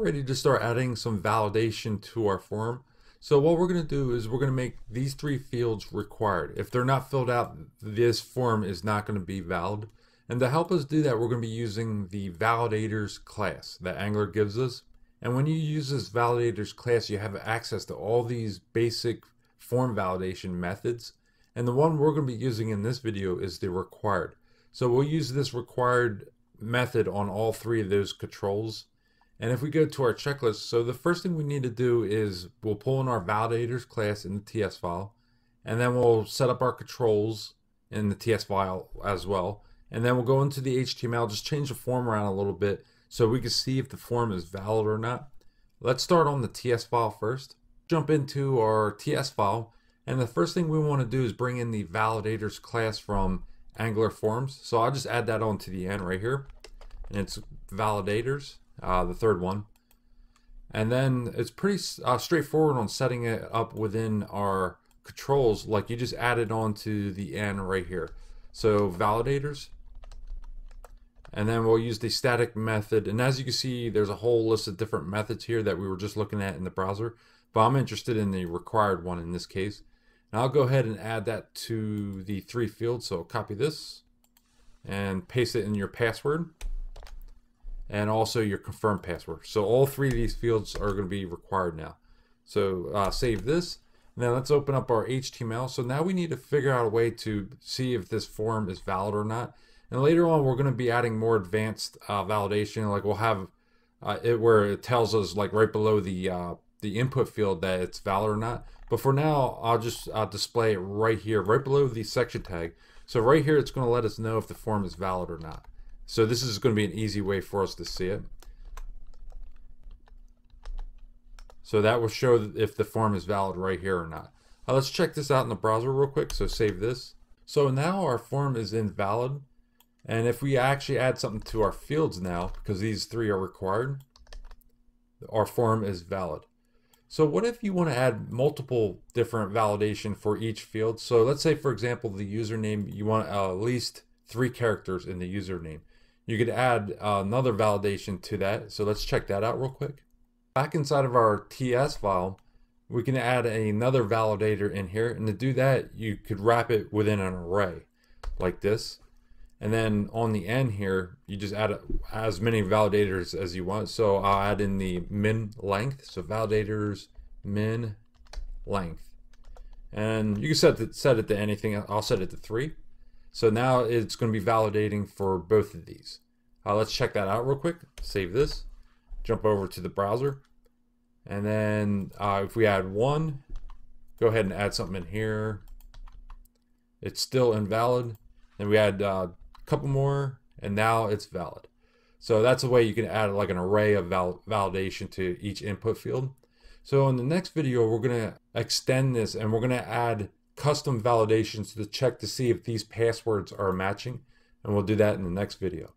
ready to start adding some validation to our form. So what we're going to do is we're going to make these three fields required. If they're not filled out, this form is not going to be valid. And to help us do that, we're going to be using the validators class that Angular gives us. And when you use this validators class, you have access to all these basic form validation methods. And the one we're going to be using in this video is the required. So we'll use this required method on all three of those controls. And if we go to our checklist, so the first thing we need to do is we'll pull in our validators class in the TS file, and then we'll set up our controls in the TS file as well. And then we'll go into the HTML, just change the form around a little bit so we can see if the form is valid or not. Let's start on the TS file first. Jump into our TS file, and the first thing we want to do is bring in the validators class from Angular Forms. So I'll just add that on to the end right here. And it's validators, uh, the third one. And then it's pretty uh, straightforward on setting it up within our controls. Like you just add it on to the end right here. So validators. And then we'll use the static method. And as you can see, there's a whole list of different methods here that we were just looking at in the browser. But I'm interested in the required one in this case. And I'll go ahead and add that to the three fields. So copy this and paste it in your password and also your confirmed password. So all three of these fields are going to be required now. So uh, save this. Now let's open up our HTML. So now we need to figure out a way to see if this form is valid or not. And later on, we're going to be adding more advanced uh, validation. Like we'll have uh, it where it tells us like right below the uh, the input field that it's valid or not. But for now, I'll just uh, display it right here, right below the section tag. So right here, it's going to let us know if the form is valid or not. So this is going to be an easy way for us to see it. So that will show if the form is valid right here or not. Uh, let's check this out in the browser real quick. So save this. So now our form is invalid. And if we actually add something to our fields now, because these three are required, our form is valid. So what if you want to add multiple different validation for each field? So let's say, for example, the username, you want at least three characters in the username. You could add uh, another validation to that. So let's check that out real quick. Back inside of our TS file, we can add another validator in here. And to do that, you could wrap it within an array like this. And then on the end here, you just add as many validators as you want. So I'll add in the min length. So validators min length. And you can set, the, set it to anything. I'll set it to three. So now it's going to be validating for both of these. Uh, let's check that out real quick. Save this. Jump over to the browser. And then uh, if we add one, go ahead and add something in here. It's still invalid. Then we add uh, couple more, and now it's valid. So that's a way you can add like an array of val validation to each input field. So in the next video, we're going to extend this and we're going to add custom validations to check to see if these passwords are matching. And we'll do that in the next video.